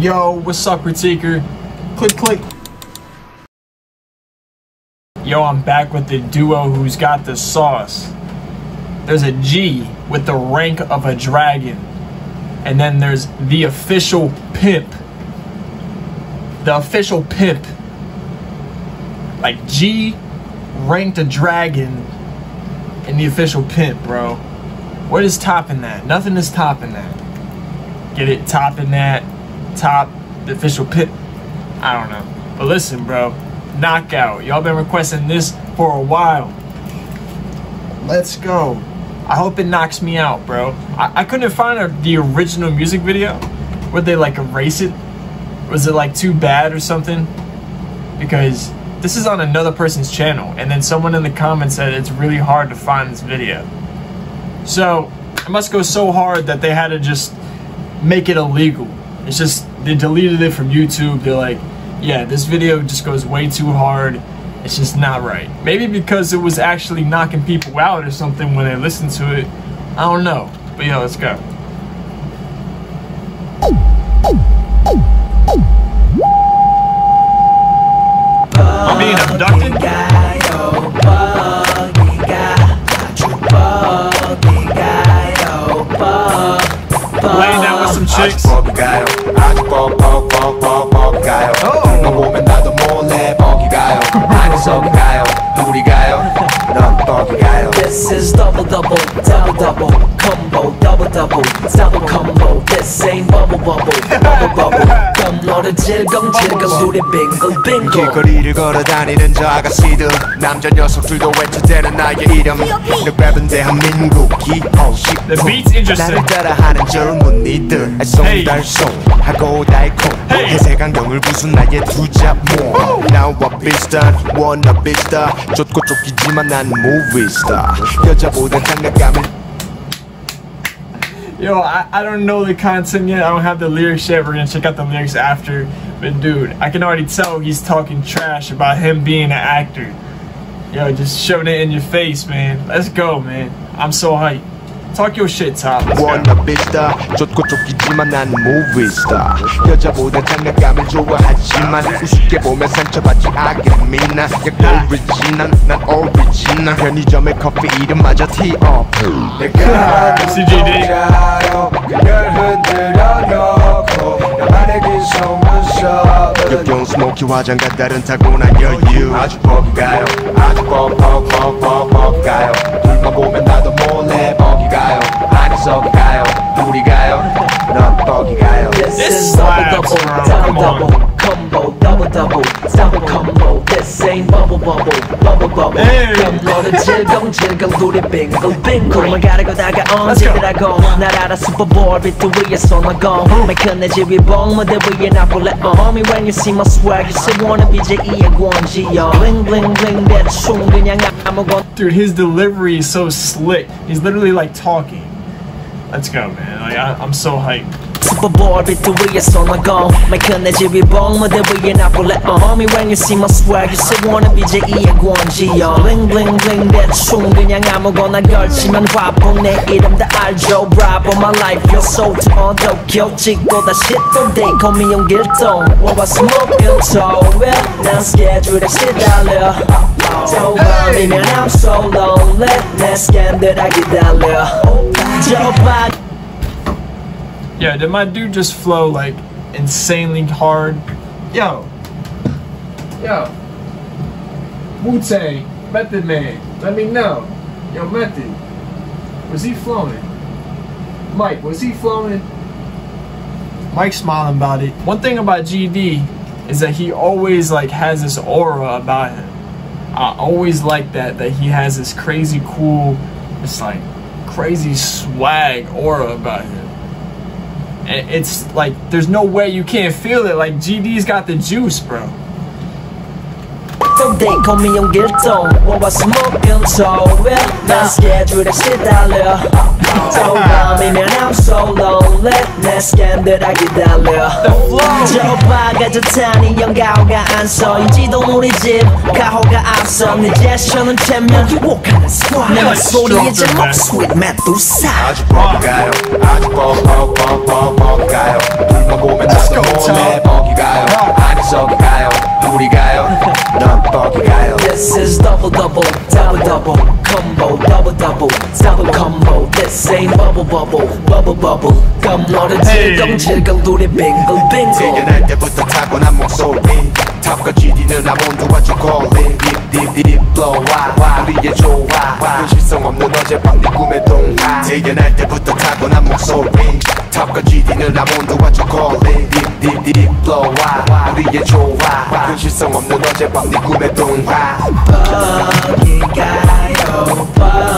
Yo, what's up, Critiquer? Click, click. Yo, I'm back with the duo who's got the sauce. There's a G with the rank of a dragon. And then there's the official pimp. The official pimp. Like G ranked a dragon and the official pimp, bro. What is topping that? Nothing is topping that. Get it? Topping that. Top the official pit. I don't know. But listen, bro. Knockout. Y'all been requesting this for a while. Let's go. I hope it knocks me out, bro. I, I couldn't find a, the original music video. Would they like erase it? Was it like too bad or something? Because this is on another person's channel, and then someone in the comments said it's really hard to find this video. So it must go so hard that they had to just make it illegal. It's just they deleted it from YouTube. They're like, yeah, this video just goes way too hard. It's just not right. Maybe because it was actually knocking people out or something when they listened to it. I don't know. But yeah, let's go. 질겅질겅 우리 빙글 빙글. 길거리를 걸어다니는 저 아가씨들. 남자 녀석들도 외쳐대는 나의 이름. 내 랩은 호식 The beat's interesting. 나를 따라하는 젊은이들. 알쏭달쏭 하고 달콤. Hey. 해색 안경을 부순 나의 두 잡모. 나와 비슷한 워너비 스타 쫓고 쫓기지만 난 무비 스타 여자보다 장난감을 Yo, I, I don't know the content yet. I don't have the lyrics yet. We're gonna check out the lyrics after. But dude, I can already tell he's talking trash about him being an actor. Yo, just shoving it in your face, man. Let's go, man. I'm so hyped. Talk your shit, Top. Go. 워너비 스타 쫓고 쫓기지만 난 무비스타 여자보다 장난감을 좋아하지만 우습게 보면 상처받지 않겠미나 약 오리지널 난 오리지널 편의점의 커피 이름마저 티업 내가 CGD. 그걸 흔들어 놓고 나만의 긴 속눈썹 역겨운 스모키 화장과 다른 타고난 여유 아주 버기가요 아주 뻑뻑뻑뻑뻑가요 둘만 보면 나도 몰래 버기가요 아니 속이가요 우리가요 넌 버기가요 This This is double slaps, double, bro. double Come on. double, combo, double double, double combo. This ain't bubble bubble, bubble bubble. Hey. 껌 너를 질겅질겅 우리 빙글 빙글. 꿈을 가르고 다가 언제라고 날 알아 슈퍼볼 비트 위에서 나고 매끈해 지위 봉 무대 위에 나 볼래 Homie when you see my swag you say wanna be 제2의 권지요 Bling bling bling 대충 그냥 아무거나 Dude, his delivery is so slick. He's literally like talking. Let's go, man. Like, I, I'm so hyped. 슈퍼볼 비트 위에서 나고 매끈해 지위 봉 무대 위에 나 볼래 Homie when you see my swag you say wanna be 제2의 권지요 Bling bling bling 대충 그냥 아무거나 걸치면 화풍 내 이름 다 알죠 Bravo my life you're so tall 도쿄 찍고 다시 또 they call me 용길동 와와 smoke 일조 난 스케줄에 시달려 저 밤이면 I'm so lonely 내 스캔들 아 기다려 저 Yeah, did my dude just flow like insanely hard? Yo. Yo. Wu Tang, Method Man, let me know. Yo, Method. Was he flowing? Mike, was he flowing? Mike's smiling about it. One thing about GD is that he always like has this aura about him. I always like that, that he has this crazy cool, this like crazy swag aura about him. And it's like there's no way you can't feel it. Like GD's got the juice, bro. So they call me on Gilto What was smoking so well 난 스케줄에 시달려 처음이면 I'm so lonely 내 스캔들아 기다려 저 오빠가 좋다니 영가호가 안 서인지도 우리 집 가호가 앞서 네 제스처는 채면 유혹하는 스쿼트 내 목소리에 제 목소리 맷돌사 아주 뻑가요 아주 뻑뻑뻑뻑뻑가요 불만 보면 나도 몸에 뻑이 가요 아니 저기 가요 우리 가요 this is double double, double double, combo, double double, double combo. This ain't bubble bubble, bubble bubble. Come 너를 질겅 질겅 둘이 빙글 빙글. 세게 날 때부터 타고난 목소리. 탑과 GD는 I'm on the what you call it. 딥딥딥 blow 와 우리의 좋아 현실성 없는 어젯밤 네 꿈의 동화 태어날 때부터 타고난 목소리 탑과 GD는 나 모두와 주콜리 딥딥딥 blow 와 우리의 좋아 현실성 없는 어젯밤 네 꿈의 동화 아주 버기가요 버버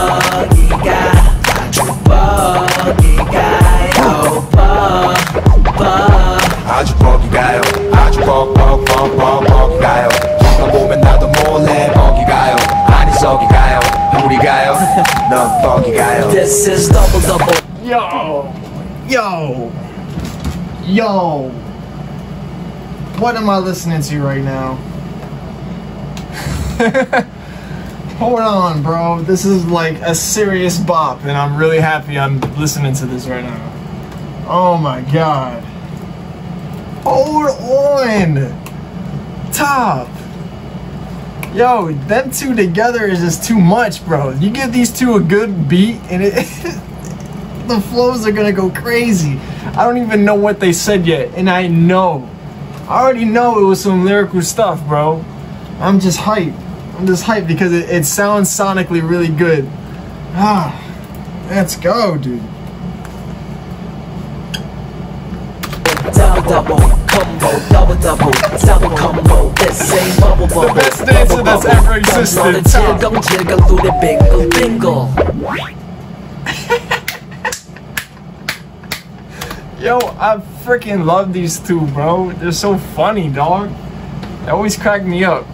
아주 뻑이가요 아주 뻑뻑뻑뻑 뻑이가요 너만 보면 나도 몰래 뻑이가요 아니 썩이가요 우리가요 넌 뻑이가요 This is double double Yo, yo, yo. What am I listening to right now? Hold on, bro. This is like a serious bop, and I'm really happy I'm listening to this right now. Oh my god. Hold on. Top. Yo, them two together is just too much, bro. You give these two a good beat, and it. the flows are gonna go crazy. I don't even know what they said yet, and I know. I already know it was some lyrical stuff, bro. I'm just hyped. I'm just hyped because it, it sounds sonically really good. Ah, let's go, dude. double double combo, double double, double combo. This ain't bubble bubble. The best dancer that's ever existed. Don't don't jiggle, do the bingo bingo. Yo, I freaking love these two, bro. They're so funny, dog. They always crack me up.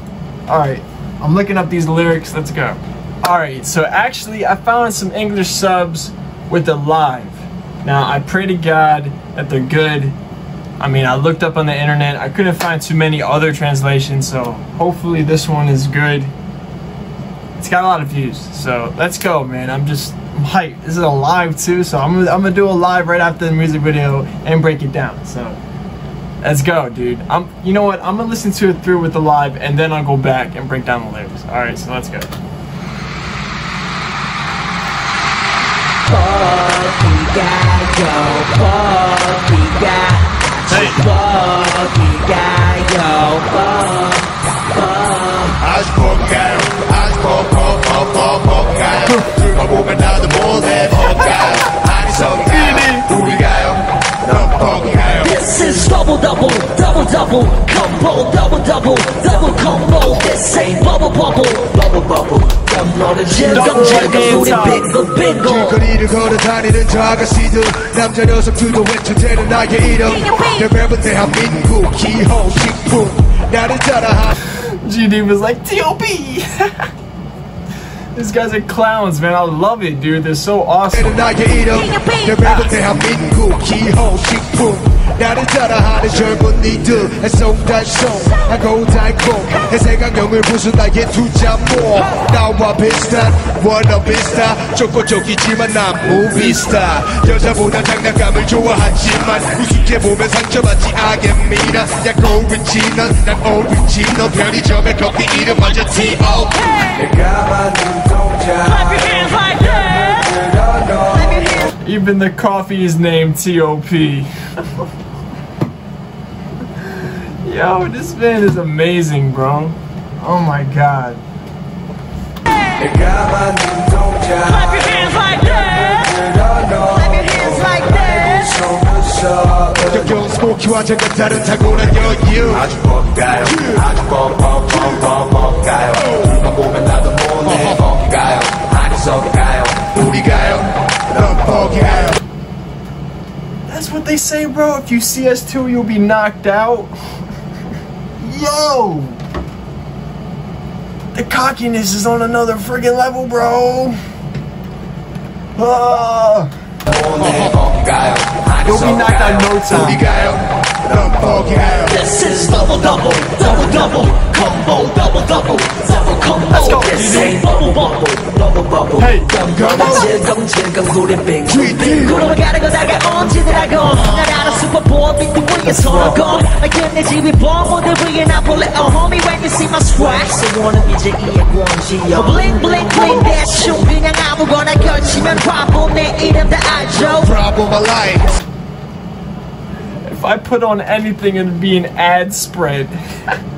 Alright, I'm looking up these lyrics. Let's go. Alright, so actually, I found some English subs with the live. Now, I pray to God that they're good I mean, I looked up on the internet. I couldn't find too many other translations, so hopefully this one is good. It's got a lot of views, so let's go, man. I'm just I'm hyped. This is a live too, so I'm, I'm gonna do a live right after the music video and break it down. So let's go, dude. I'm you know what? I'm gonna listen to it through with the live, and then I'll go back and break down the lyrics. All right, so let's go. Puppy got, yo, puppy got. Hey. Boca, boca, boca, boca. Through my woman, now the more. I need. double double combo double double double combo This ain't bubble bubble bubble bubble 깜놀은 즐거운 즐거운 우리 빙글 빙글 길거리를 걸어 다니는 저 아가씨들 남자 녀석들도 외쳐대는 나의 이름 내 랩은 대한민국 기호 식품 나를 따라하 GD was like T.O.P. These guys are clowns, man. I love it, dude. They're so awesome. 는 나의 이름 내 랩은 대한민국 기호 식품 나를 따라하는 젊은이들 애송달송하고 달콤 해생강령을 부순 나의 두자모 나와 비슷한 워너비 스타 쫓고쫓기지만 난 무비스타 여자보다 장난감을 좋아하지만 우습게 보면 상처받지 않겠미나 약 오리지널 난 오리지널 편의점에 커피 이름마저 T.O.P 내가 만든 동작 Even the coffee is named T.O.P. Yo, this man is amazing, bro. Oh my god. 내가 만든 동작 Clap your hands like that. Clap your hands like that. 역겨운 스모키와 제가 다른 타고난 여유 아주 뻑가요 아주 뻑뻑뻑뻑뻑가요 둘만 보면 나도 몰래 뻑가요 아니 썩가요 우리가요 넌 뻑이가요 That's what they say, bro. If you see us too, you'll be knocked out. Yo! The cockiness is on another friggin' level, bro. Ah. Uh. You'll be knocked out no time. This is double double, double double, combo double double. double combo Let's go, This GD. ain't bubble bubble bubble bubble Hey, 깜깜한 질겅질겅 우리 빙빙 굴러가는 거 다가 언제더라고 나라는 슈퍼볼 빛 위에 서고 근데 집이 봄무대 위에 나 볼래 Oh homie when you see my swag So wanna 이제 이해권지요 Bling bling bling 대충 그냥 아무거나 걸치면 바보 내 이름 다 알죠 Problem of life If I put on anything, it'd be an ad spread.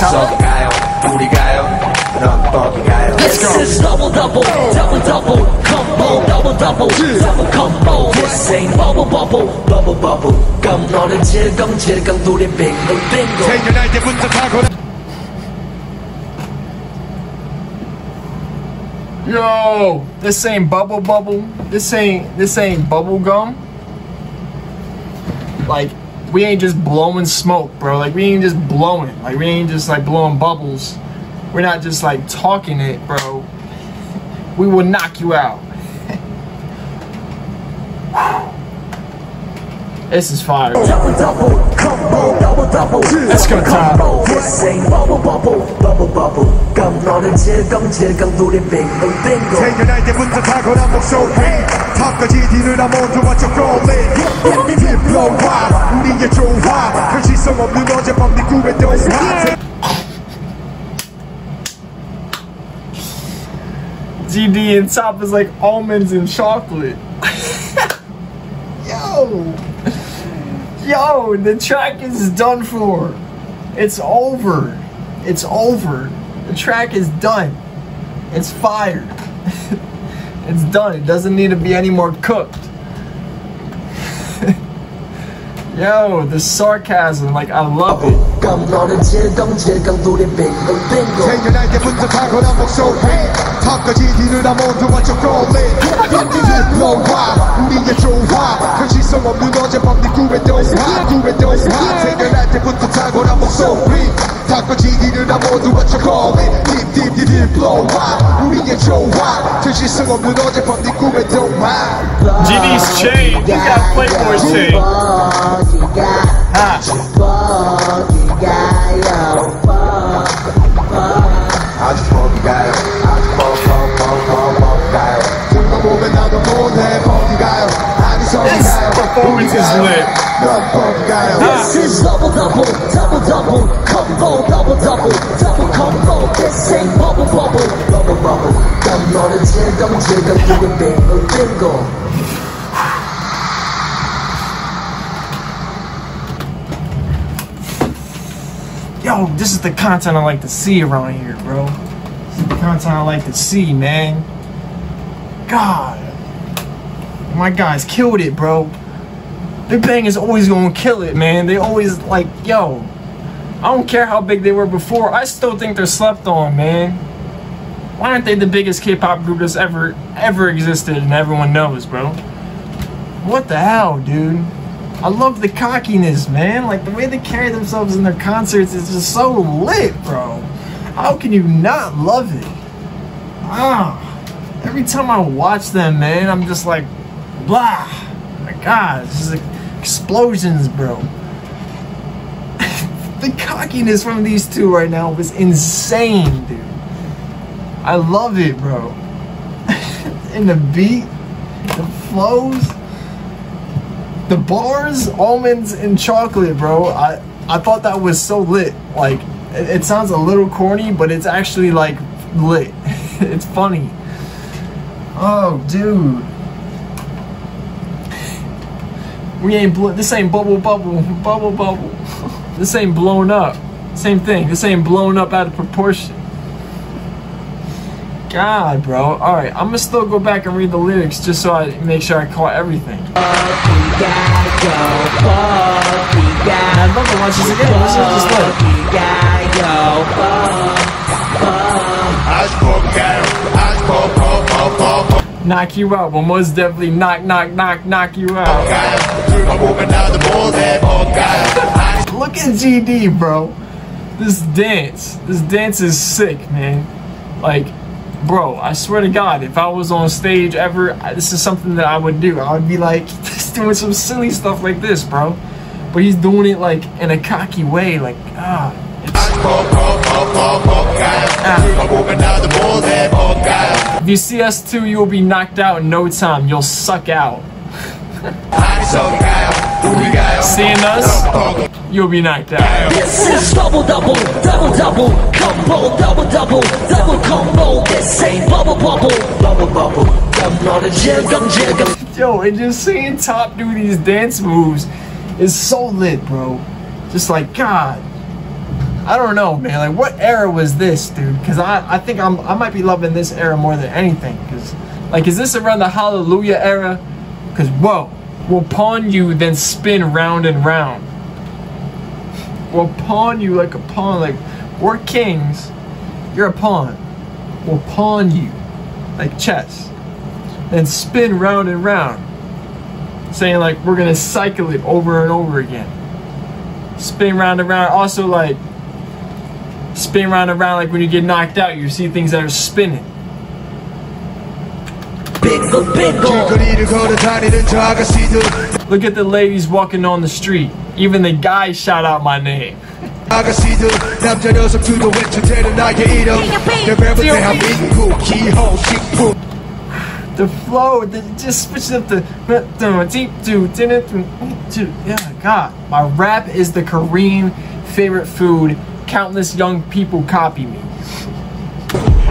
on, give it time. 썩가요 우리 가요 그럼 뻑기가요 This is double double, double double, combo, double double, double combo. This ain't bubble bubble, bubble bubble. 깜 너는 질겅질겅 둘이 빙글 빙글. 태어날 때부터 타고난 Yo, this ain't bubble bubble. This ain't this ain't bubble gum. Like we ain't just blowing smoke, bro. Like we ain't just blowing. Like we ain't just like blowing bubbles. We're not just like talking it, bro. We will knock you out. this is fire. Double double, combo, double double. Let's go, Tom. combo. This ain't bubble bubble, bubble bubble. 깜 너는 질겅질겅 둘이 빙글 빙글. 태어날 때부터 타고난 목소리 턱까지 뒤를 다 모두 맞춰 걸린 딥로와 우리의 조화 현실성 없는 어젯밤 네 꿈에 동화 GD and top is like almonds and chocolate. Yo! Yo, the track is done for. It's over. It's over. The track is done. It's fired. it's done. It doesn't need to be any more cooked. Yo, the sarcasm, like I love it 조화 현실성 없는 어젯밤 네 꿈에 동화 꿈에 동화 태어날 때부터 타고난 목소리 턱까지 뒤를 다 모두 맞춰 걸린 딥딥 딥로와 우리의 조화 현실성 없는 어젯밤 네 꿈에 동화 GD's chain. You got Playboy's chain. Ah. 아주 뻑가요 아주 뻑뻑뻑뻑뻑가요 듣다 보면 나도 못해 who is is lit? This is double double, double double, combo, double double, double combo. This ain't bubble bubble, bubble bubble. Double on the gin, double gin, double do it big, no bingo. Yo, this is the content I like to see around here, bro. This is the content I like to see, man. God. My guys killed it, bro. Big Bang is always gonna kill it, man. They always like, yo. I don't care how big they were before. I still think they're slept on, man. Why aren't they the biggest K-pop group that's ever ever existed and everyone knows, bro? What the hell, dude? I love the cockiness, man. Like the way they carry themselves in their concerts is just so lit, bro. How can you not love it? Ah, every time I watch them, man, I'm just like, blah. My God, this is like explosions, bro. the cockiness from these two right now was insane, dude. I love it, bro. and the beat, the flows the bars, almonds, and chocolate, bro. I I thought that was so lit. Like it, it sounds a little corny, but it's actually like lit. it's funny. Oh, dude. We ain't bl this ain't bubble bubble bubble bubble. this ain't blown up. Same thing. This ain't blown up out of proportion. God, bro. All right, I'm gonna still go back and read the lyrics just so I make sure I caught everything. Knock you out, but most definitely knock, knock, knock, knock you out. Look at GD, bro. This dance, this dance is sick, man. Like, bro, I swear to God, if I was on stage ever, this is something that I would do. I would be like, just doing some silly stuff like this, bro. But he's doing it like in a cocky way, like ah. ah. If you see us two, you will be knocked out in no time. You'll suck out. Seeing us, you'll be knocked out. This is double double, double double, combo, double double, double combo. This ain't bubble bubble, bubble bubble. I'm not a jiggle jiggle. Yo, and just seeing Top do these dance moves is so lit, bro. Just like God. I don't know, man. Like, what era was this, dude? Because I, I think I'm, I might be loving this era more than anything. Because, like, is this around the Hallelujah era? Because, whoa, we'll pawn you, then spin round and round. We'll pawn you like a pawn. Like, we're kings. You're a pawn. We'll pawn you like chess then spin round and round. Saying like we're gonna cycle it over and over again. Spin round and round. Also like spin round and round like when you get knocked out, you see things that are spinning. Look at the ladies walking on the street. Even the guys shout out my name. the flow, the, just switching up the deep dude, yeah, God. My rap is the Korean favorite food. Countless young people copy me.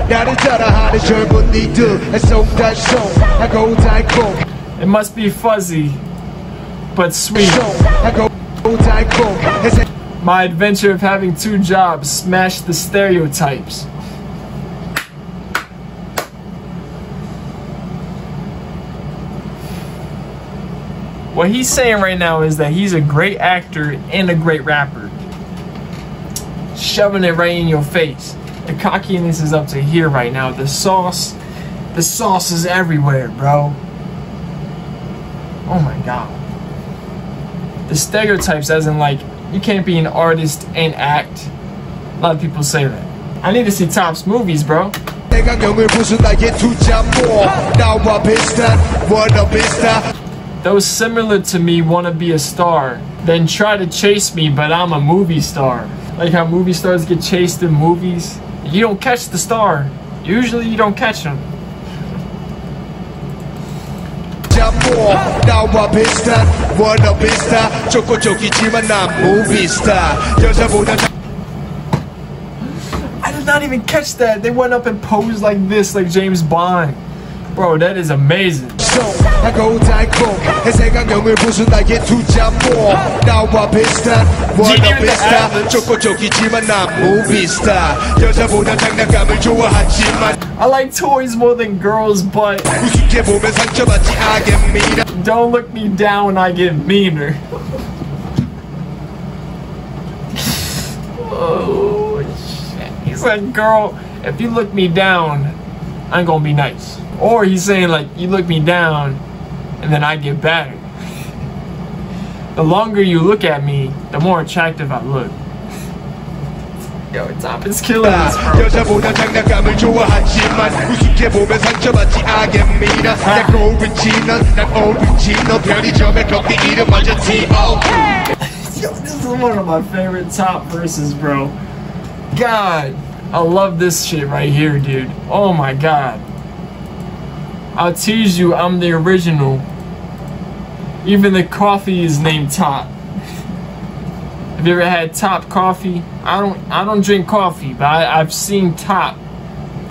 나를 따라하는 젊은이들 애송달송하고 달콤 It must be fuzzy, but sweet. 하고 달콤 해색 My adventure of having two jobs smashed the stereotypes. What he's saying right now is that he's a great actor and a great rapper. Shoving it right in your face. The cockiness is up to here right now. The sauce, the sauce is everywhere, bro. Oh my god. The stereotypes, as in like, you can't be an artist and act. A lot of people say that. I need to see Top's movies, bro. Those similar to me want to be a star, then try to chase me, but I'm a movie star. Like how movie stars get chased in movies you don't catch the star. Usually you don't catch them. I did not even catch that. They went up and posed like this, like James Bond. bro that is amazing 하고 달콤 해색안경을 부순 나의 투자모 나와 비슷한 wannabe star 쫓고쫓기지만 난 movie star 여자보다 장난감을 좋아하지만 i like toys more than girls but 우습게 보면 상처받지 않겠습니다 Don't look me down when I get meaner. oh shit. He's like, girl, if you look me down, I'm gonna be nice. Or he's saying like, you look me down, and then I get better. The longer you look at me, the more attractive I look. Yo, Top is killing this, bro. 여자보다 장난감을 좋아하지만 우습게 보면 상처받지 않겠습니다 난 오리지널 난 오리지널 편의점에 커피 이름 먼저 T.O. Yo, this is one of my favorite top verses, bro. God, I love this shit right here, dude. Oh my god. I'll tease you, I'm the original. Even the coffee is named Top. Have you ever had Top coffee? I don't I don't drink coffee, but I, I've seen Top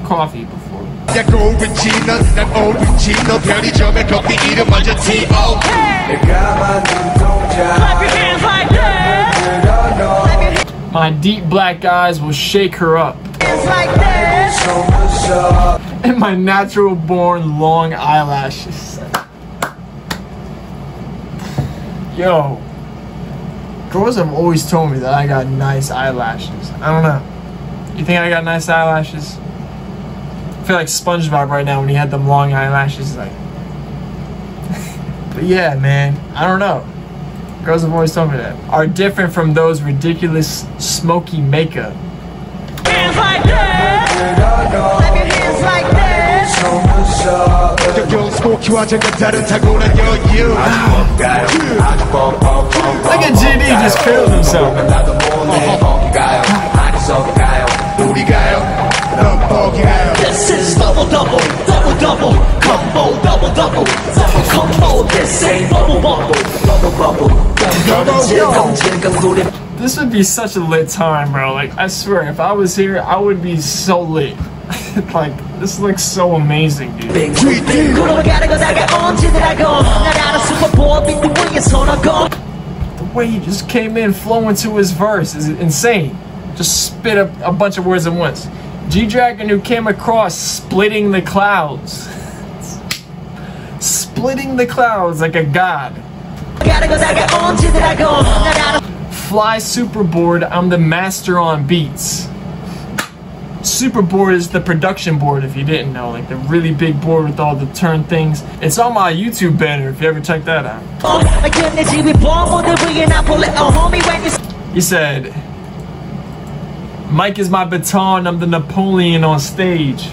coffee before. 난 오리지널 난 오리지널 편의점에 커피 이름 먼저 T.O. 내가 만든 동작 들어너 My deep black eyes will shake her up. just like this. And my natural born long eyelashes. Yo, girls have always told me that I got nice eyelashes. I don't know. You think I got nice eyelashes? I feel like SpongeBob right now when he had them long eyelashes. Like, but yeah, man, I don't know. Girls have always told me that. Are different from those ridiculous smoky makeup 경 스모키와 제가 다른 타고난 여유 Look at GD just killed himself. 우리가요 넌 포기가요 This is double double, double double, combo double double, double combo. This ain't bubble bubble, bubble bubble. 질끔 질끔 구리 This would be such a lit time, bro. Like, I swear, if I was here, I would be so lit. like this looks so amazing, dude. The way he just came in, flowing to his verse is insane. Just spit a, a bunch of words at once. G Dragon, who came across splitting the clouds, splitting the clouds like a god. Fly Superboard, I'm the master on beats super board is the production board if you didn't know, like the really big board with all the turn things. It's on my YouTube banner if you ever check that out. He said, Mike is my baton, I'm the Napoleon on stage.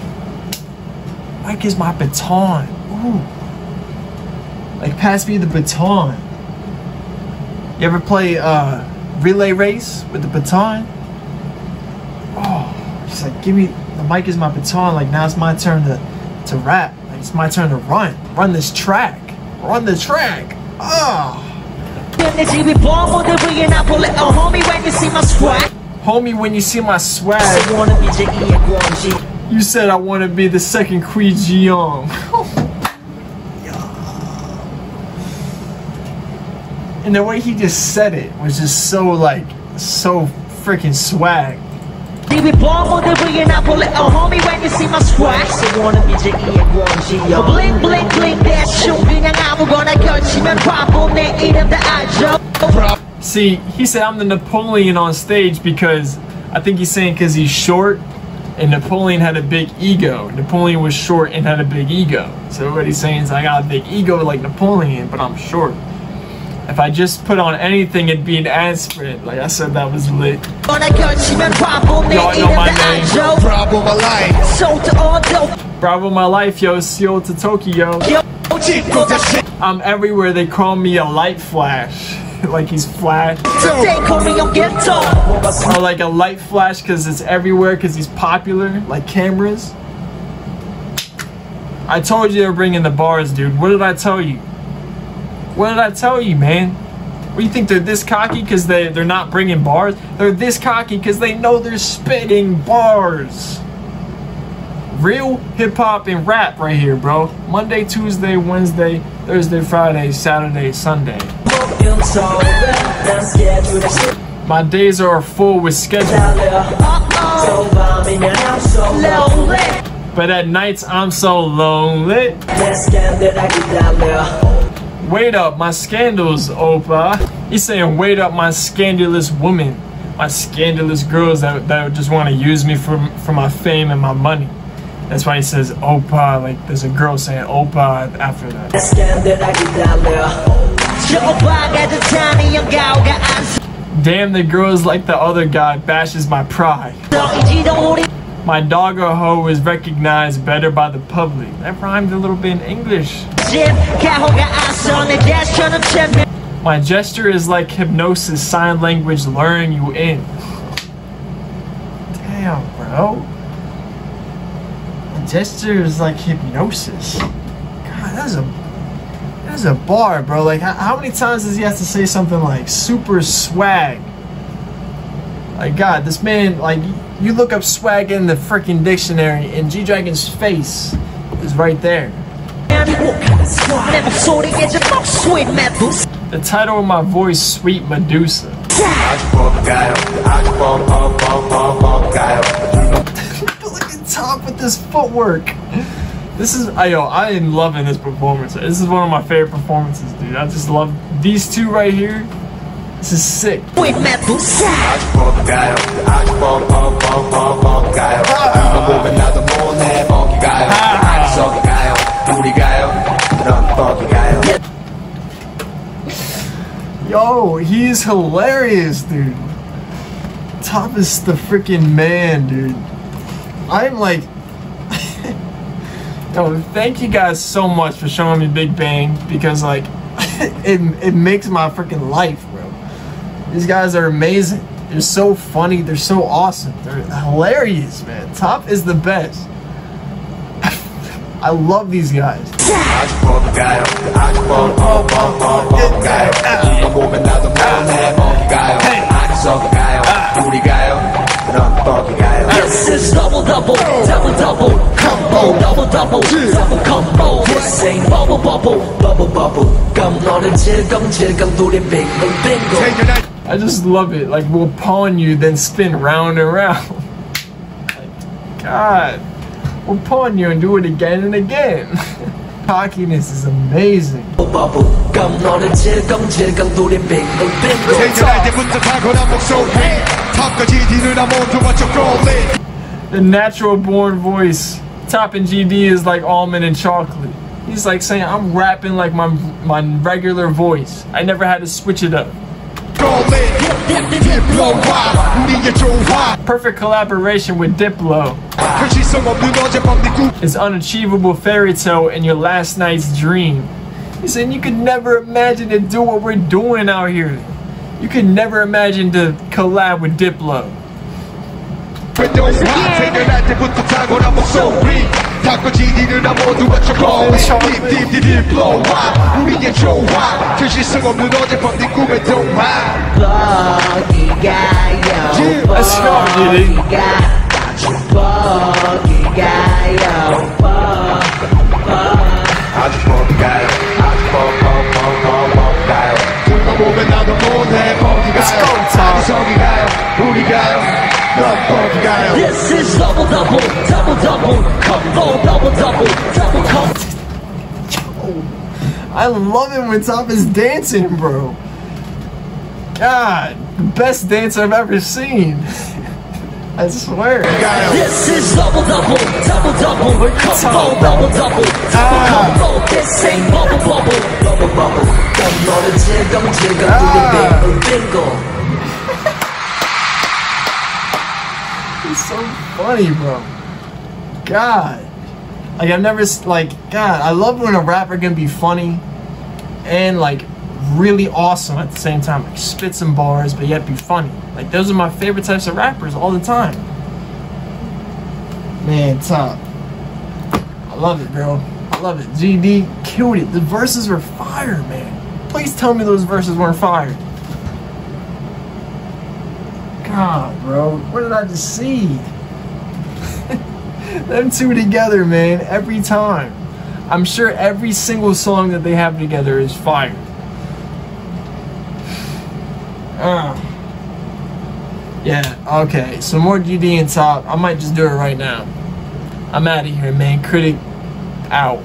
Mike is my baton. Ooh. Like pass me the baton. You ever play uh relay race with the baton? It's like, give me the mic is my baton. Like now it's my turn to to rap. Like it's my turn to run, run this track, run the track. Ah. Oh. Homie, when you see my swag. Homie, when You see my swag. You said I want to be the second Kui Jeong. and the way he just said it was just so like so freaking swag. 집이 뻔뻔들 위에 나 볼래 Oh homie when you see my swag I wanna be 제2의 권지 Bling bling bling 대충 그냥 아무거나 걸치면 바보 내 이름 다 알죠 See, he said I'm the Napoleon on stage because I think he's saying because he's short and Napoleon had a big ego. Napoleon was short and had a big ego. So what he's saying is I got a big ego like Napoleon, but I'm short. If I just put on anything, it'd be an aspirin. Like I said, that was lit. Y'all know my name. Bravo my life. Bravo my life, yo. Seoul to Tokyo. I'm everywhere. They call me a light flash. like he's flash. Or oh, like a light flash because it's everywhere because he's popular. Like cameras. I told you they're bringing the bars, dude. What did I tell you? What did I tell you, man? What, you think they're this cocky because they, they're not bringing bars? They're this cocky because they know they're spitting bars. Real hip hop and rap right here, bro. Monday, Tuesday, Wednesday, Thursday, Friday, Saturday, Sunday. My days are full with schedule, but at nights I'm so lonely. Wait up, my scandals, Opa. He's saying, wait up, my scandalous woman. My scandalous girls that, that just want to use me for, for my fame and my money. That's why he says Opa, like there's a girl saying Opa after that. Damn, the girls like the other guy bashes my pride. My dog or hoe is recognized better by the public. That rhymed a little bit in English. My gesture is like hypnosis, sign language, luring you in. Damn, bro. My gesture is like hypnosis. God, that's a that's a bar, bro. Like, how, how many times does he have to say something like super swag? Like, God, this man, like, you look up swag in the freaking dictionary, and G Dragon's face is right there. The title of my voice, Sweet Medusa. Look at top with this footwork. This is, I yo, I am loving this performance. This is one of my favorite performances, dude. I just love these two right here. This is sick. With my pussy. Yo, he's hilarious, dude. Top is the freaking man, dude. I'm like, yo, thank you guys so much for showing me Big Bang because like, it it makes my freaking life. These guys are amazing. They're so funny. They're so awesome. They're hilarious, man. Top is the best. I love these guys. This is double double, double double, combo, double double, double combo. This ain't bubble bubble, bubble bubble. Gum on and chill, gum chill, gum do the big bingo. I just love it. Like we'll pawn you, then spin round and round. God, we'll pawn you and do it again and again. Cockiness is amazing. The natural born voice. Topping GD is like almond and chocolate. He's like saying, I'm rapping like my, my regular voice. I never had to switch it up. Perfect collaboration with Diplo. It's unachievable fairy tale in your last night's dream. He said you could never imagine to do what we're doing out here. You could never imagine to collab with Diplo. 닦고 지디는 나 모두가 초고 딥딥딥딥 blow up. 우리의 조화. 현실성 없는 어젯밤 네 꿈의 동화. 버기가요. 버기가 버기가요. 아주 버기가요. 아주 버버버버버가요. 들고 보면 나도 못해. 버기가요. 아주 성이가요. 우리가요. This is double double, double double, combo double double, double combo. I love it when Top is dancing, bro. God, best dance I've ever seen. I swear. This is double double, double double, combo double double, double combo. Ah. This ain't bubble bubble, bubble bubble. Come on, jig, come jig, do the ah. bingo, bingo. It's so funny, bro. God. Like, I've never, like, God, I love when a rapper can be funny and, like, really awesome at the same time. Like, spit some bars, but yet be funny. Like, those are my favorite types of rappers all the time. Man, top. I love it, bro. I love it. GD killed it. The verses were fire, man. Please tell me those verses weren't fire. God, bro. What did I just see? Them two together, man, every time. I'm sure every single song that they have together is fire. Ah. Yeah, okay. So more GD and top. I might just do it right now. I'm out of here, man. Critic out.